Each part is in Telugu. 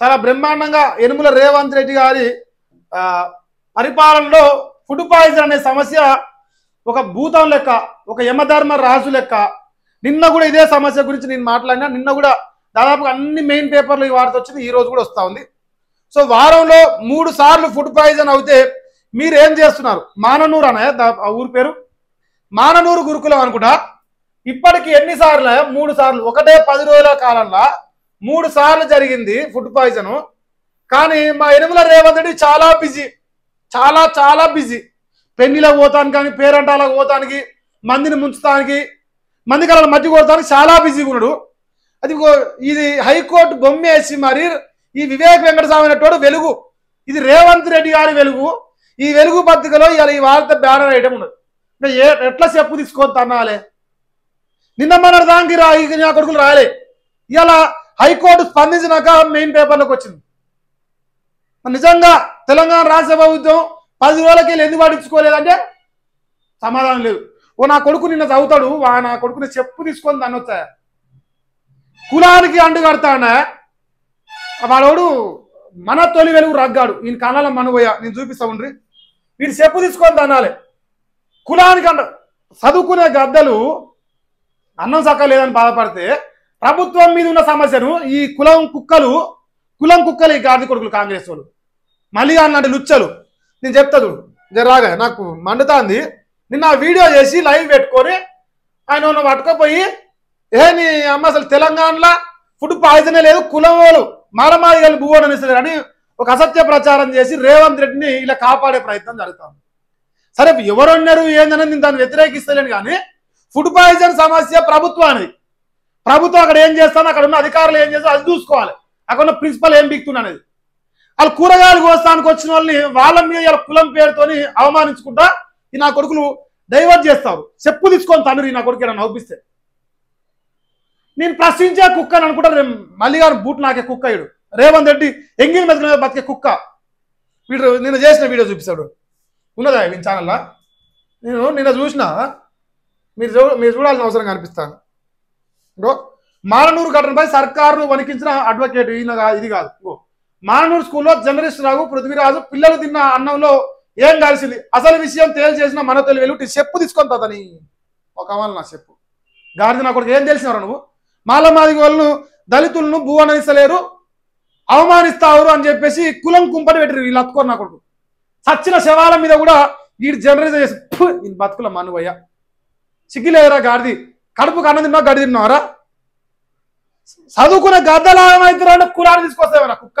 చాలా బ్రహ్మాండంగా యనుమల రేవంత్ రెడ్డి గారి పరిపాలనలో ఫుడ్ పాయిజన్ అనే సమస్య ఒక భూతం లెక్క ఒక యమధర్మ రాజు లెక్క. నిన్న కూడా ఇదే సమస్య గురించి నేను మాట్లాడినా. నిన్న కూడా దాదాపు అన్ని మెయిన్ పేపర్లు ఈ వార్త వచ్చింది ఈ రోజు కూడా వస్తూ ఉంది. సో వారంలో మూడు సార్లు ఫుడ్ పాయిజన్ అవుతే మీరు ఏం చేస్తున్నారు? మాననూరు అనే ఆ ఊరి పేరు? మాననూరు గురుకులం అనుకుంటా. ఇప్పటికి ఎన్నిసార్లు మూడు సార్లు. ఒకటే పది రోజుల కాలంలో మూడు సార్లు జరిగింది ఫుడ్ పాయిజన్. కానీ మా ఎనుమల రేవంత్ రెడ్డి చాలా బిజీ. చాలా చాలా బిజీ. పెళ్ళిలకు పోతాను కానీ పేరంటాలకు పోతానికి మందిని ముంచడానికి మంది కళ మధ్య కొడతానికి చాలా బిజీగా ఉన్నాడు. అది ఇది హైకోర్టు బొమ్మ వేసి మరి ఈ వివేక్ వెంకటస్వామి అనేటోడు వెలుగు. ఇది రేవంత్ రెడ్డి గారి వెలుగు. ఈ వెలుగు పత్రికలో ఇవాళ ఈ వార్త బ్యానర్ ఐటమ్ ఉన్నది. ఏ ఎట్లా చెప్పు తీసుకోవద్దు అన్నాలే నిన్న మన దానికి రా నా కొడుకులు రాలే. ఇలా హైకోర్టు స్పందించినాక మెయిన్ పేపర్లోకి వచ్చింది. నిజంగా తెలంగాణ రాష్ట్ర ప్రభుత్వం పది రోజులకి వెళ్ళి ఎందుకు పట్టించుకోలేదంటే సమాధానం లేదు. ఓ నా కొడుకు నిన్న చదువుతాడు వా నా కొడుకుని చెప్పు తీసుకొని దాన్ని వచ్చా. కులానికి అంటు వాడోడు మన తొలి వెలుగు రగ్గాడు. ఈయన కన్నాల మనబోయా నేను చూపిస్తా ఉండ్రి. వీడు చెప్పు తీసుకొని తనాలి కులానికి అండ. చదువుకునే గద్దలు అన్నం సక్క లేదని బాధపడితే ప్రభుత్వం మీద ఉన్న సమస్యను ఈ కులం కుక్కలు కులం కుక్కలు ఈ గాడి కొడుకులు కాంగ్రెస్ వాళ్ళు. మళ్ళీ అన్నట్టు లుచ్చలు. నేను చెప్తా చూడు. జరాగా నాకు మండుతాంది. నిన్న వీడియో చేసి లైవ్ పెట్టుకొని ఆయన పట్టుకపోయి ఏ నీ అమ్మ అసలు తెలంగాణలో ఫుడ్ పాయిజనే లేదు కులం వాళ్ళు మారమాదిగలు భూవడం అని ఒక అసత్య ప్రచారం చేసి రేవంత్ రెడ్డిని ఇలా కాపాడే ప్రయత్నం జరుగుతాం సరే ఎవరున్నారు ఏందని నేను దాన్ని వ్యతిరేకిస్తలేను కానీ ఫుడ్ పాయిజన్ సమస్య ప్రభుత్వానికి ప్రభుత్వం అక్కడ ఏం చేస్తాను అక్కడ ఉన్న అధికారులు ఏం చేస్తారో అది చూసుకోవాలి. అక్కడ ఉన్న ప్రిన్సిపల్ ఏం బిక్తున్నా అనేది. వాళ్ళు కూరగాయలు కోస్తానికి వచ్చిన వాళ్ళని వాళ్ళ మీద ఇలా కులం పేరుతోని అవమానించుకుంటా ఈ నా కొడుకులు డైవర్ట్ చేస్తారు. చెప్పు తీసుకొని తండ్రి నా కొడుకు ఇలా నవ్విస్తే. నేను ప్రశ్నించే కుక్క అని అనుకుంటా రేపు మళ్ళీ గారు బూట్ నాకే కుక్క ఇడు. రేవంత్ రెడ్డి ఎంగిల్ మీద బతికే కుక్క. వీడు నిన్న చేసిన వీడియో చూపిస్తాడు. ఉన్నదా వీని ఛానల్లా? నేను నిన్న చూసిన మీరు చూ మీరు చూడాల్సిన అవసరం కనిపిస్తాను ఇంకో మాననూరు ఘటనపై సర్కారు వణికించిన అడ్వకేట్ ఈయన ఇది కాదు. ఇంకో మాననూరు స్కూల్లో జర్నలిస్ట్ రావు పృథ్వీరాజు పిల్లలు తిన్న అన్నంలో ఏం కలిసింది అసలు విషయం తేల్చేసిన మన తొలి వెలుగుటి చెప్పు తీసుకొని తదని ఒక అమలు నా చెప్పు. గాడిద నా కొడుకు ఏం తెలిసినారు నువ్వు? మాలమాది వాళ్ళను దళితులను భూవనరిస్తలేరు అవమానిస్తావు అని చెప్పేసి కులం కుంపటి పెట్టారు వీళ్ళు అత్తుకోరు నా కొడుకు. చచ్చిన శవాల మీద కూడా వీడు జర్నలిజం చేసి బతుకుల మనువయ్య. సిగ్గిలేదురా గాడిది. కడుపుకు అన్నం తిన్నా గడి తిన్నావరా? చదువుకున్న గద్దలాగమైతురా అంటే కులాన్ని తీసుకొస్తావరా కుక్క.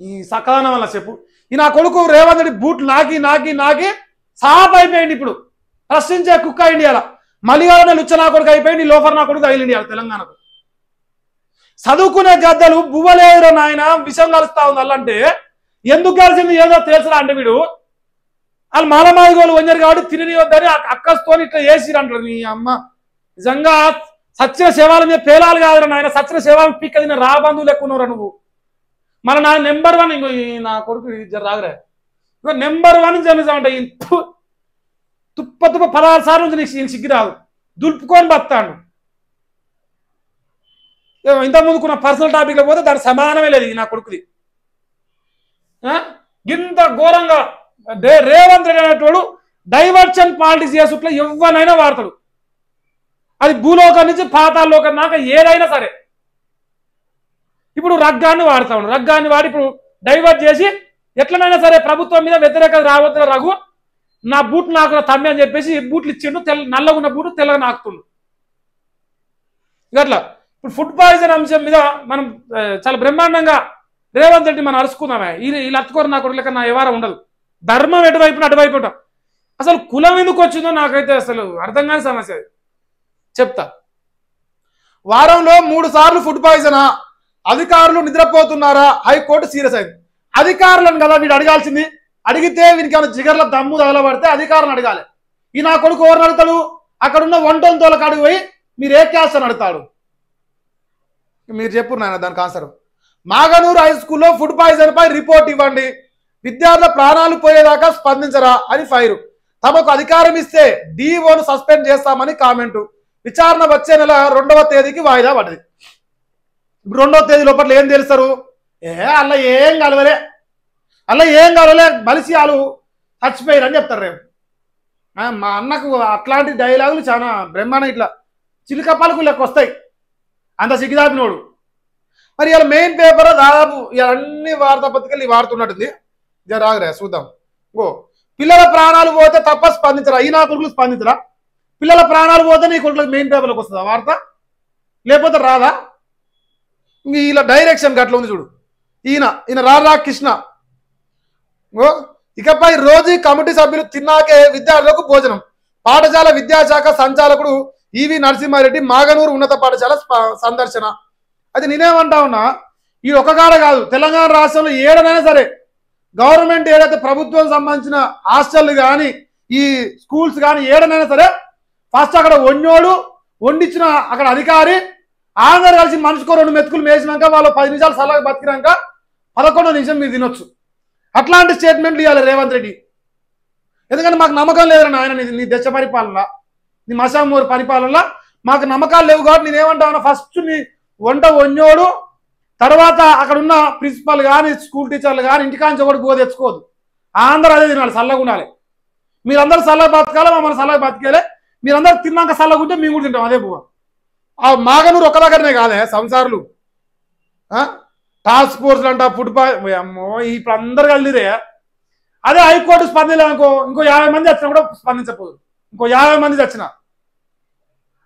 ఈ సకాలం వల్ల చెప్పు. ఈ నా కొడుకు రేవంత్ రెడ్డి నాకి నాకి నాకి సాప్ అయిపోయింది ఇప్పుడు. ప్రశ్నించే కుక్క ఇండియాలో. మలిగాలనే లుచ్చ నా కొడుకు అయిపోయింది లోఫర్ నా కొడుకు అయిన ఇండియా తెలంగాణకు. చదువుకునే గద్దలు బువ్వలేదురా నాయన విషం కలుస్తా ఉంది అల్లంటే. ఎందుకు కలిసింది ఏదో తెలుసురా అంటే వీడు. వాళ్ళు మాలమాదిగోలు వంజారు కాబట్టి తిరిగి వద్దని అక్కస్తో ఇట్లా వేసిరు అంటారు. నీ అమ్మ. నిజంగా సచ్చిన శవాల మీద పేలాలు కాదురా నాయన. సచ్చిన శవాలను పిక్క తిన్న రాబంధువు బంధువులు నువ్వు? మన నా నెంబర్ వన్ ఇంకో ఈ నా కొడుకు ఇది ఇంకో నెంబర్ వన్ జర్నలిజం తుప్ప తుప్ప పదహారు సార్లు ఉంది నీకు సిగ్గి రాదు. దులుపుకొని బతాడు ఇంత ముందుకున్న పర్సనల్ టాపిక్లో పోతే దానికి సమానమే లేదు ఈ నా కొడుకుది. ఆ? ఇంత ఘోరంగా రేవంత్ రెడ్డి అనేటోడు డైవర్షన్ పాలిటిక్స్ చేసుట్లా ఎవరినైనా వాడతాడు. అది భూలోకం నుంచి పాతాల్లోకం దాకా ఏదైనా సరే. ఇప్పుడు రగ్గాన్ని వాడతా ఉన్నాడు. రగ్గాన్ని వాడి ఇప్పుడు డైవర్ట్ చేసి ఎట్లనైనా సరే ప్రభుత్వం మీద వ్యతిరేకత రావద్దు రఘు నా బూట్ నాకు తమ్మి అని చెప్పేసి బూట్లు ఇచ్చిండు తెల్ల నల్లగా ఉన్న బూట్లు తెల్లగా నాకుతుండు. ఇట్లా ఇప్పుడు ఫుడ్ పాయిజన్ అంశం మీద మనం చాలా బ్రహ్మాండంగా రేవంత్ రెడ్డి మనం అరుచుకుందామే ఈ వీళ్ళు అత్తుకోరు నా కొడుకు నా వ్యవహారం ఉండదు. ధర్మం ఎటువైపున అటువైపు అసలు కులం ఎందుకు వచ్చిందో నాకైతే అసలు అర్థం కాని సమస్య అది. చెప్తా. వారంలో మూడు సార్లు ఫుడ్ పాయిజనా? అధికారులు నిద్రపోతున్నారా? హైకోర్టు సీరియస్ అయింది. అధికారులను కదా వీడు అడగాల్సింది? అడిగితే వీనికి ఏమైనా జిగర్ల దమ్ము తగలబడితే అధికారులను అడగాలి. ఈ నా కొడుకు ఎవరిని అడుగుతాడు? అక్కడ ఉన్న వంటం పోయి మీరు ఏ క్యాస్ట్ అని మీరు చెప్పు నాయన దానికి ఆన్సర్. మాగనూరు హై స్కూల్లో ఫుడ్ పాయిజన్ పై రిపోర్ట్ ఇవ్వండి. విద్యార్థుల ప్రాణాలు పోయేదాకా స్పందించరా అని ఫైరు. తమకు అధికారం ఇస్తే డిఓను సస్పెండ్ చేస్తామని కామెంటు. విచారణ వచ్చే నెల రెండవ తేదీకి వాయిదా పడింది రెండవ తేదీ లోపల ఏం తెలుస్తారు? ఏ అలా ఏం కలవలే. అలా ఏం కలవలే. బలిసి వాళ్ళు చచ్చిపోయారు అని చెప్తారు రేపు. మా అన్నకు అట్లాంటి డైలాగులు చాలా బ్రహ్మాండం ఇట్లా చిలుక పలుకు లెక్క వస్తాయి. అంత సిగ్గుదాపినోడు మరి ఇలా మెయిన్ పేపర్ దాదాపు ఇలా అన్ని వార్తాపత్రికలు వాడుతున్నట్టుంది. జర చూద్దాం. ఓ పిల్లల ప్రాణాలు పోతే తప్ప స్పందించరా? ఈ నా కొడుకులు స్పందించరా? పిల్లల ప్రాణాలు పోతే నీ కొడుకులకు మెయిన్ పేపర్లకు వస్తుందా? వార్త? లేకపోతే రాదా? ఇలా డైరెక్షన్ గట్ల ఉంది చూడు. ఈయన ఈయన రారా కృష్ణ. ఓ ఇకపై రోజు కమిటీ సభ్యులు తిన్నాకే విద్యార్థులకు భోజనం. పాఠశాల విద్యాశాఖ సంచాలకుడు ఈవి నరసింహారెడ్డి మాగనూరు ఉన్నత పాఠశాల స్ప- సందర్శన. అది నేనేమంటా ఉన్నా ఈ ఒక్కగాడ కాదు తెలంగాణ రాష్ట్రంలో ఏడనైనా సరే గవర్నమెంట్ ఏదైతే ప్రభుత్వం సంబంధించిన హాస్టల్ కానీ ఈ స్కూల్స్ కానీ ఏడనైనా సరే ఫస్ట్ అక్కడ వండినోడు వండించిన అక్కడ అధికారి ఆంధ్ర కలిసి మనిషికో రెండు మెతుకులు వేసినాక వాళ్ళు పది నిమిషాలు సలహా బతికినాక పదకొండో నిమిషం మీరు తినొచ్చు. అట్లాంటి స్టేట్మెంట్లు ఇవ్వాలి రేవంత్ రెడ్డి. ఎందుకంటే మాకు నమ్మకం లేదన్న ఆయన నీ- నీ దశ పరిపాలన నీ మసామూరు పరిపాలనలో మాకు నమ్మకాలు లేవు కాబట్టి నేనేమంటాను ఫస్ట్ నీ వంట వంజోడు తర్వాత అక్కడ ఉన్న ప్రిన్సిపల్ కానీ స్కూల్ టీచర్లు కానీ ఇంటికాంచి ఒకటి గో తెచ్చుకోదు. అందరూ అదే తినాలి చల్లగా ఉండాలి. మీరందరూ చల్లగా బతకాలి మమ్మల్ని చల్లగా బతికేలే మీరందరూ తిన్నాక చల్లగా ఉంటే మేము కూడా తింటాం అదే పువ్వు ఆ మాగనూరు ఒక్క దగ్గరనే కాదే సంసారులు. టాస్క్ ఫోర్స్లు అంట ఫుట్బాల్ అమ్మో ఇప్పుడు అందరు కలిదిరే. అదే హైకోర్టు స్పందించలేదు అనుకో ఇంకో యాభై మంది వచ్చినా కూడా స్పందించకపోదు. ఇంకో యాభై మంది వచ్చిన.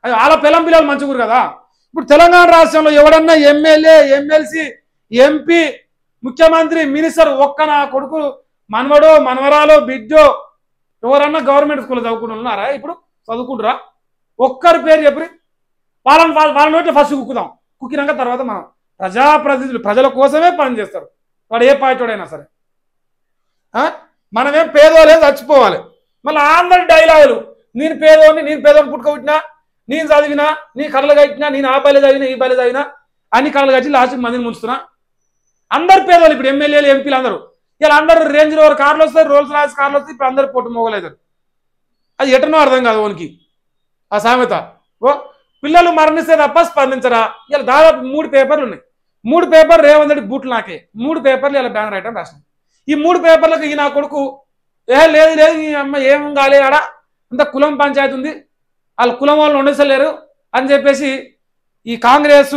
అది వాళ్ళ పిల్లం పిల్లలు మంచిగురు కదా. ఇప్పుడు తెలంగాణ రాష్ట్రంలో ఎవడన్నా ఎమ్మెల్యే ఎమ్మెల్సీ ఎంపీ ముఖ్యమంత్రి మినిస్టర్ ఒక్క నా కొడుకు మనవడో మనవరాలో బిడ్డో ఎవరన్నా గవర్నమెంట్ స్కూల్లో చదువుకుని ఉన్నారా? ఇప్పుడు చదువుకుంటురా? ఒక్కరి పేరు చెప్పి వాళ్ళని వాళ్ళ వాళ్ళ నోట్లో ఫస్ట్ కుక్కుదాం. కుక్కినాక తర్వాత మనం ప్రజాప్రతినిధులు ప్రజల కోసమే పనిచేస్తారు వాడు ఏ పార్టీడైనా సరే. మనమేం పేదోళ్ళే చచ్చిపోవాలి. మళ్ళీ అందరి డైలాగులు నేను పేదోని నేను పేదోని పుట్టుకొట్టినా నేను చదివినా నీ కళలు కట్టినా నేను ఆ బయలు చదివినా ఈ బయలు చదివినా అన్ని కళలు కట్టి లాస్ట్ మందిని ముంచుతున్నా. అందరు పేదోళ్ళు ఇప్పుడు ఎమ్మెల్యేలు ఎంపీలు అందరూ. ఇలా అందరూ రేంజ్ రోవర్ కార్లు వస్తాయి రోల్స్ రాయల్స్ కార్లు వస్తాయి ఇప్పుడు అందరు పొట్టు మోగలేదు అది ఎటనో అర్థం కాదు ఓనికి. ఆ సామెత. ఓ పిల్లలు మరణిస్తే తప్ప స్పందించరా? ఇలా దాదాపు మూడు పేపర్లు ఉన్నాయి. మూడు పేపర్ రేవంత్ రెడ్డి బూట్లు నాకే. మూడు పేపర్లు ఇలా బ్యానర్ ఐటమ్ రాసిన ఈ మూడు పేపర్లకు ఈ నా కొడుకు ఏ లేదు లేదు ఈ అమ్మ ఏం కాలే ఆడ అంత కులం పంచాయతీ ఉంది. వాళ్ళ కులం వాళ్ళు ఉండసలేరు అని చెప్పేసి ఈ కాంగ్రెస్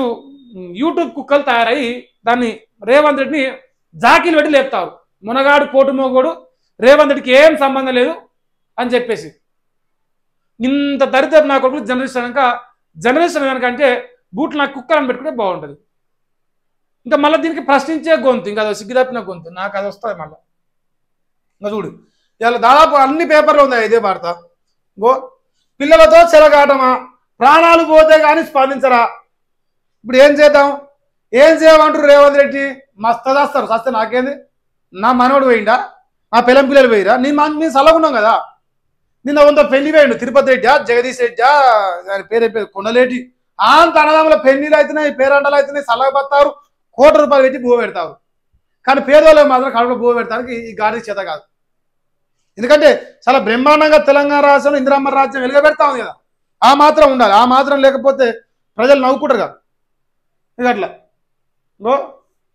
యూట్యూబ్ కుక్కలు తయారయ్యి దాన్ని రేవంత్ రెడ్డిని జాకీలు పెట్టి లేపుతారు. మునగాడు పోటు మోగోడు రేవంత్ రెడ్డికి ఏం సంబంధం లేదు అని చెప్పేసి. ఇంత దరిద్ర నా కొడుకు జర్నలిస్ట్ అనక జర్నలిస్ట్ కనుకంటే బూట్లు నాకు కుక్కలను పెట్టుకుంటే బాగుంటుంది. ఇంకా మళ్ళీ దీనికి ప్రశ్నించే గొంతు ఇంకా అది సిగ్గుదప్పిన గొంతు నాకు అది వస్తుంది మళ్ళీ. ఇంకా చూడు ఇలా దాదాపు అన్ని పేపర్లు ఉన్నాయి ఇదే వార్త. గో పిల్లలతో చెలగాటమా? ప్రాణాలు పోతే కానీ స్పందించరా? ఇప్పుడు ఏం చేద్దాం? ఏం చేయమంటారు రేవంత్ రెడ్డి? మస్తు చేస్తారు. సస్తే నాకేంది? నా మనవడు పోయిండా? నా పిల్లం పిల్లలు పోయిరా? నేను మా- మేము చల్లగున్నాం కదా? నిన్న వంద పెళ్ళి పోయిండు. తిరుపతి రెడ్డా జగదీష్ రెడ్డా దాని పేరు పేరు కొండలేటి. అంత అన్నదమ్ముల పెళ్ళిలు అవుతున్నాయి పేరంటలు అవుతున్నాయి సలహా కోటి రూపాయలు పెట్టి భూ పెడతారు. కానీ పేదవాళ్ళు మాత్రం కడుపులో భూ పెడతానికి ఈ గాడి చేత కాదు. ఎందుకంటే చాలా బ్రహ్మాండంగా తెలంగాణ రాష్ట్రంలో ఇందిరమ్మ రాజ్యం వెలుగబెడతా ఉంది కదా. ఆ మాత్రం ఉండాలి. ఆ మాత్రం లేకపోతే ప్రజలు నవ్వుకుంటారు కదా. ఇక అట్లా.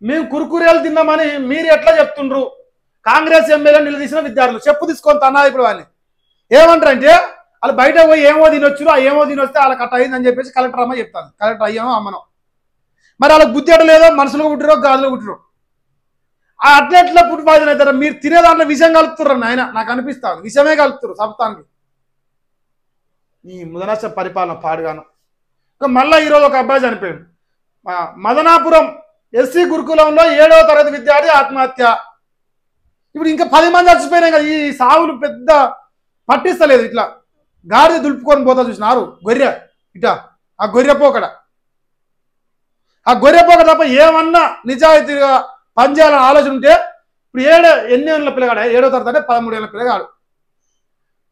మేము కురుకురేలు తిన్నామని మీరు ఎట్లా చెప్తుండ్రు? కాంగ్రెస్ ఎమ్మెల్యే నిలదీసిన విద్యార్థులు. చెప్పు తీసుకొని తన్నా ఇప్పుడు వాళ్ళని ఏమంటారంటే వాళ్ళు బయట పోయి ఏమో తినొచ్చు ఆ ఏమో తినొస్తే వాళ్ళకి అట్ట అయిందని చెప్పేసి కలెక్టర్ అమ్మ చెప్తాను కలెక్టర్ అయ్యామో అమ్మనో. మరి వాళ్ళకి బుద్ధి ఎట్ట లేదో మనసులో పుట్టిరో గాజులో పుట్టిరో. అట్లెట్లా ఫుడ్ పాయిజన్ అవుతారా మీరు తినే దాంట్లో విషయం కలుపుతున్నారు నాయన. నాకు అనిపిస్తాను విషయమే కలుపుతారు సప్తానికి. ఈ ముదనష్ట పరిపాలన పాడుగాను. ఇంకా మళ్ళీ ఈరోజు ఒక అబ్బాయి చనిపోయాడు. మదనాపురం ఎస్సీ గురుకులంలో ఏడవ తరగతి విద్యార్థి ఆత్మహత్య. ఇప్పుడు ఇంకా పది మంది చచ్చిపోయినాయి కదా ఈ సాగులు పెద్ద పట్టిస్తలేదు ఇట్లా. గాడిద దులుపుకొని పోతా చూసినారు. గొర్రె ఇట ఆ గొర్రె పోకడ. ఆ గొర్రె పోక తప్ప ఏమన్నా నిజాయితీగా పనిచేయాలని ఆలోచన ఉంటే ఇప్పుడు ఏడు ఎన్ని ఏళ్ళ పిల్లగాడు? ఏడో తరగతి అంటే పదమూడేళ్ళ పిల్లగాడు.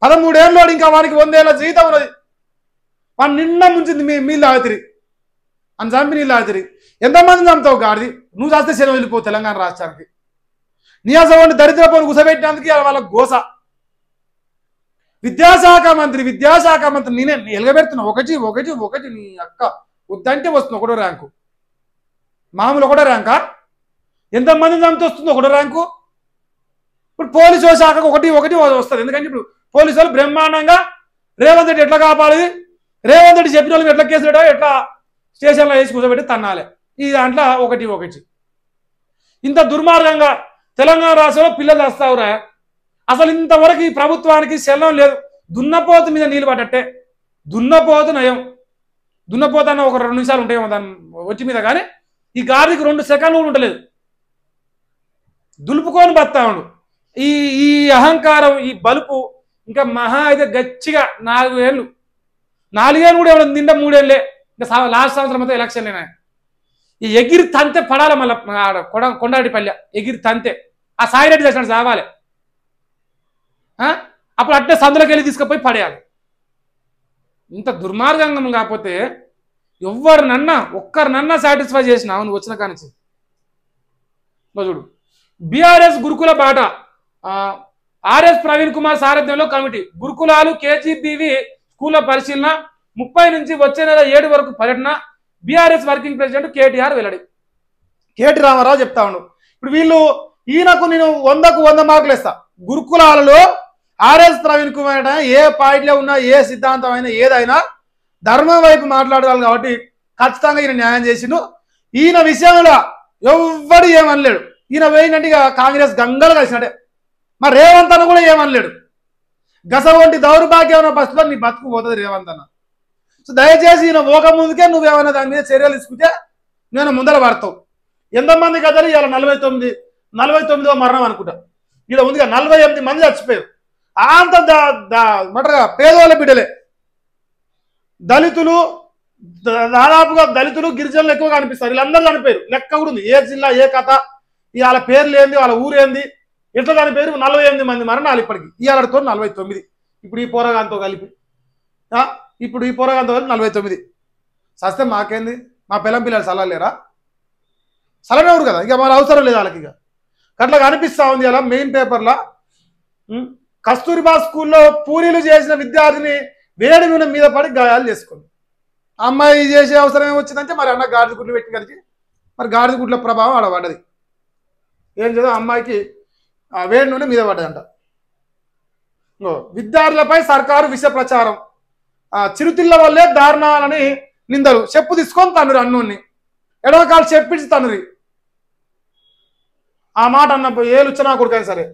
పదమూడేళ్ళలో ఇంకా వానికి వందేళ్ళ జీవితం ఉన్నది. వాడు నిన్న ముంచింది మీ మీళ్ళు ఆగుతిరి అని చంపి నీళ్ళు ఆగుతిరి ఎంతమంది చంపుతావు గాడిది? నువ్వు చేస్తే శని వెళ్ళిపోవు తెలంగాణ రాష్ట్రానికి. నియాసవాడిని దరిద్ర దరిద్రపోను కుసబెట్టినందుకు వాళ్ళ గోస. విద్యాశాఖ మంత్రి విద్యాశాఖ మంత్రి నేనే ఎలగబెడుతున్నా. ఒకటి ఒకటి ఒకటి నీ అక్క. వద్దంటే వస్తుంది ఒకటో ర్యాంకు. మామూలు ఒకటో ర్యాంకా? ఎంతమంది దాంతో వస్తుందో ఒకటో ర్యాంకు? ఇప్పుడు పోలీసు శాఖకు ఒకటి ఒకటి వస్తుంది. ఎందుకంటే ఇప్పుడు పోలీసు వాళ్ళు బ్రహ్మాండంగా రేవంత్ రెడ్డి ఎట్లా కాపాలి రేవంత్ రెడ్డి చెప్పిన వాళ్ళకి ఎట్లా కేసులు పెట్టాలి, ఎట్లా స్టేషన్లో వేసి కూర్చోబెట్టి తన్నాలి? ఈ దాంట్లో ఒకటి ఒకటి. ఇంత దుర్మార్గంగా తెలంగాణ రాష్ట్రంలో పిల్లలు వస్తావురా అసలు ఇంతవరకు ఈ ప్రభుత్వానికి శల్యం లేదు. దున్నపోతు మీద నీళ్ళు పడ్డట్టే. దున్నపోతు నయం. దున్నపోత అన్న ఒక రెండు నిమిషాలు ఉంటాయేమో దాని వచ్చి మీద కానీ ఈ గాడికి రెండు సెకండ్లు కూడా ఉండలేదు. దులుపుకొని బతాడు ఈ ఈ అహంకారం ఈ బలుపు ఇంకా మహా అయితే గచ్చిగా నాలుగు ఏళ్ళు. నాలుగేళ్ళు కూడా ఎవరు నిండా మూడేళ్ళే. ఇంకా లాస్ట్ సంవత్సరం అయితే ఎలక్షన్ లేనా ఈ ఎగిరి తంతే పడాలి మళ్ళీ ఆడ కొడ కొండాడిపల్లె ఎగిరి తంతే. ఆ సాయిరెడ్డి చేసినాడు సావాలి అప్పుడు అట్టే సందులోకి వెళ్ళి తీసుకుపోయి పడేయాలి. ఇంత దుర్మార్గంగా కాకపోతే ఎవరినన్నా ఒక్కరినన్నా సాటిస్ఫై చేసినావు నువ్వు వచ్చిన కానించి చూడు. బీఆర్ఎస్ గురుకుల బాట. ఆర్ఎస్ ప్రవీణ్ కుమార్ సారథ్యంలో కమిటీ. గురుకులాలు కేజీబీవి స్కూళ్ళ పరిశీలన ముప్పై నుంచి వచ్చే నెల ఏడు వరకు పర్యటన బీఆర్ఎస్ వర్కింగ్ ప్రెసిడెంట్ కేటీఆర్ వెల్లడి. కేటీ రామారావు చెప్తా ఉండు. ఇప్పుడు వీళ్ళు ఈయనకు నేను వందకు వంద మార్కులు ఇస్తా గురుకులాలలో ఆర్ఎస్ ప్రవీణ్ కుమార్ ఏ పార్టీలో ఉన్నా ఏ సిద్ధాంతం అయినా ఏదైనా ధర్మం వైపు మాట్లాడాలి కాబట్టి ఖచ్చితంగా ఈయన న్యాయం చేసిండు. ఈయన విషయంలో ఎవ్వడు ఏమనలేడు. ఈయన పోయినట్టు ఇక కాంగ్రెస్ గంగలు కలిసినట్టే మరి రేవంత్ అన్న కూడా ఏమనలేడు. గస వంటి దౌర్భాగ్యమైన పరిస్థితిలో నీ బతుకు పోతుంది రేవంత్ అన్న. సో దయచేసి ఈయన ఓక ముందుకే నువ్వేమైనా దాని మీద చర్యలు తీసుకుంటే నేను ముందర పడతావు. ఎంతమంది కదరు ఇలా నలభై తొమ్మిది నలభై తొమ్మిదో మరణం అనుకుంటా. ఇలా ఉందిగా నలభై ఎనిమిది మంది చచ్చిపోయారు. అంత దా- దా- మటగా పేదవాళ్ళ బిడ్డలే. దళితులు దాదాపుగా దళితులు గిరిజనులు ఎక్కువ కనిపిస్తారు. వీళ్ళందరూ చనిపోయారు. లెక్క కూడా ఉంది. ఏ జిల్లా ఏ కథ ఇవాళ పేర్లు ఏంది? వాళ్ళ ఊరేంది ఇట్లా దాని పేరు నలభై ఎనిమిది మంది మరణాలు ఇప్పటికి. ఇవాళతో నలభై తొమ్మిది. ఇప్పుడు ఈ పోరగాంతో కలిపి. ఇప్పుడు ఈ పోరగాంతో కలిపి నలభై తొమ్మిది. సస్తే మాకేంది? మా పిల్లం పిల్లలు సలలేరా సలనెవరు కదా. ఇక మన అవసరం లేదు వాళ్ళకి ఇక. అట్లా కనిపిస్తూ ఉంది అలా మెయిన్ పేపర్లో. కస్తూరిబా స్కూల్లో పూరీలు చేసిన విద్యార్థిని వేడి మీద మీద పడి గాయాలు చేసుకుంది. ఆ అమ్మాయి చేసే అవసరం ఏమొచ్చిందంటే మరి అన్న గాడిద గుడ్లు పెట్టి కలిగి మరి గాడిద గుడ్ల ప్రభావం ఆడ పడ్డది. ఏం చేద్దాం ఆ అమ్మాయికి ఆ వేడి నుండి మీద పడ్డదంట. విద్యార్థులపై సర్కారు విష ప్రచారం. చిరుతిళ్ళ వల్లే దారుణాలని నిందలు. చెప్పు తీసుకొని తనురి అన్నోన్ని ఎడవకాలు చెప్పించి తనురి ఆ మాట అన్నప్పుడు ఏ లుచ్చనా కొడుకైనా సరే.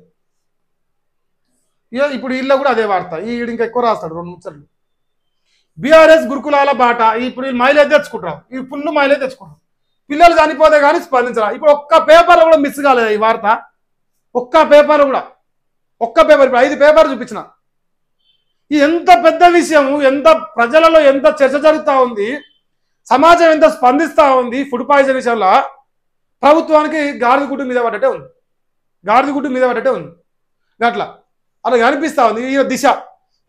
ఇప్పుడు ఇళ్ళ కూడా అదే వార్త. ఈ ఇంకా ఎక్కువ రాస్తాడు రెండు ముచ్చట్లు. బీఆర్ఎస్ గురుకులాల బాట. ఇప్పుడు మైలేజ్ తెచ్చుకుంటారు ఈ ఫుల్ మైలేజ్ తెచ్చుకుంటారు పిల్లలు చనిపోతే కానీ స్పందించరా ఇప్పుడు ఒక్క పేపర్ కూడా మిస్ కాలేదు ఈ వార్త. ఒక్క పేపర్ కూడా. ఒక్క పేపర్ ఇప్పుడు ఐదు పేపర్ చూపించిన. ఇది ఎంత పెద్ద విషయం ఎంత ప్రజలలో ఎంత చర్చ జరుగుతూ ఉంది సమాజం ఎంత స్పందిస్తూ ఉంది ఫుడ్ పాయిజన్ విషయంలో ప్రభుత్వానికి గాడిద గుడ్డు మీద పడ్డటే ఉంది. గాడిద గుడ్డు మీద పడ్డటే ఉంది. గట్లా. అలా కనిపిస్తూ ఉంది. ఈయన దిశ.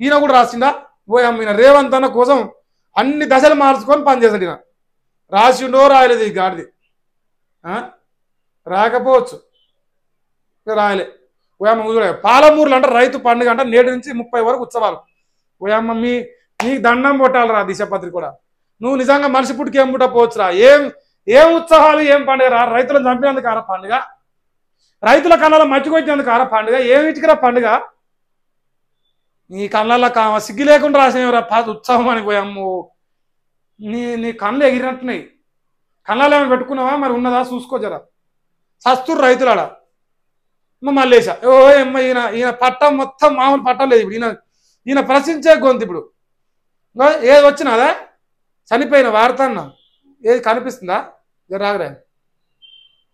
ఈయన కూడా రాసిండా పోయాం ఈయన రేవంత్ అన్న కోసం అన్ని దశలు మార్చుకొని పనిచేసాడు ఈయన. రాసిండో రాయలేదు ఈ గాడిది రాకపోవచ్చు. రాయలే. ఓయమ్మ పాలమూరులు అంటే రైతు పండుగ అంటే నేటి నుంచి ముప్పై వరకు ఉత్సవాలు. ఓయమ్మ మీ నీకు దండం కొట్టాలరా దిశ కూడా. నువ్వు నిజంగా మనిషి పుట్టుకు ఏం పుట్టపోవచ్చురా ఏం ఏం ఉత్సవాలు ఏం పండుగ రా? రైతులను చంపినందుకు ఆరా పండుగ? రైతుల కళ్ళలో మర్చిపోయినందుకు ఆరా పండుగ? ఏమిటికిరా పండుగ? నీ కళ్ళల్లో కా సిగ్గు లేకుండా రాసినవరా? పాత ఉత్సవం అని పోయాము నీ నీ కళ్ళు ఎగిరినట్టున్నాయి. కళ్ళాలు ఏమైనా పెట్టుకున్నావా? మరి ఉన్నదా? చూసుకో జరా. సస్తురు రైతులాడ. మల్లేసా ఓ ఎమ్మ ఈయన ఈయన పట్టం మొత్తం మామూలు పట్టం లేదు ఇప్పుడు. ఈయన ఈయన ప్రశ్నించే గొంతు ఇప్పుడు. ఏది వచ్చినాదా? చనిపోయిన వార్త అన్న. ఏది కనిపిస్తుందా? రాగరా.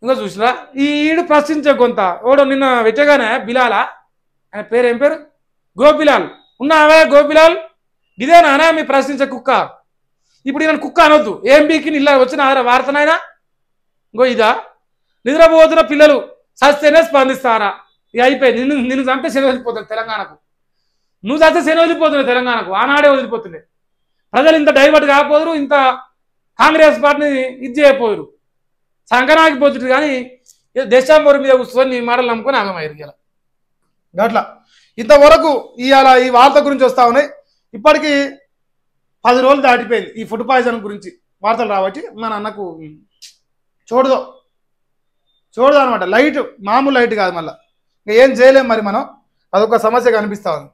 ఇంకా చూసినా ఈ ఈడు ప్రశ్నించే గొంత. ఓడు నిన్న వెచ్చగానే బిలాలా? ఆయన పేరు ఏం పేరు? గోపిలాల్. ఉన్నావా గోపిలాల్? ఇదేనా మీ ప్రశ్నించే కుక్క? ఇప్పుడు ఈయన కుక్క అనొద్దు. ఏం బీకి ఇలా వచ్చిన వార్తనైనా ఇంకో ఇదా? నిద్రపోతున్న పిల్లలు సస్తేనే స్పందిస్తారా? ఇక అయిపోయింది. నిన్ను నిన్ను చంపే శని వదిలిపోతుంది తెలంగాణకు. నువ్వు చస్తే శని వదిలిపోతుంది తెలంగాణకు. ఆనాడే వదిలిపోతుండే ప్రజలు ఇంత డైవర్ట్ కాకపోదురు ఇంత కాంగ్రెస్ పార్టీని ఇది చేయకపోదురు. సంకనాకి కానీ దేశాంబరి మీద కూర్చొని నీ మాటలు నమ్ముకొని ఆగమయ్యారు ఇలా అట్లా ఇంతవరకు ఇవాళ ఈ వార్త గురించి వస్తా ఉన్నాయి. ఇప్పటికీ పది రోజులు దాటిపోయింది. ఈ ఫుడ్ పాయిజన్ గురించి వార్తలు రాబట్టి మన అన్నకు చూడదు. చూడదు అనమాట లైట్ మామూలు లైట్ కాదు మళ్ళీ. ఇంకా ఏం చేయలేం మరి మనం. అదొక సమస్య కనిపిస్తా ఉంది.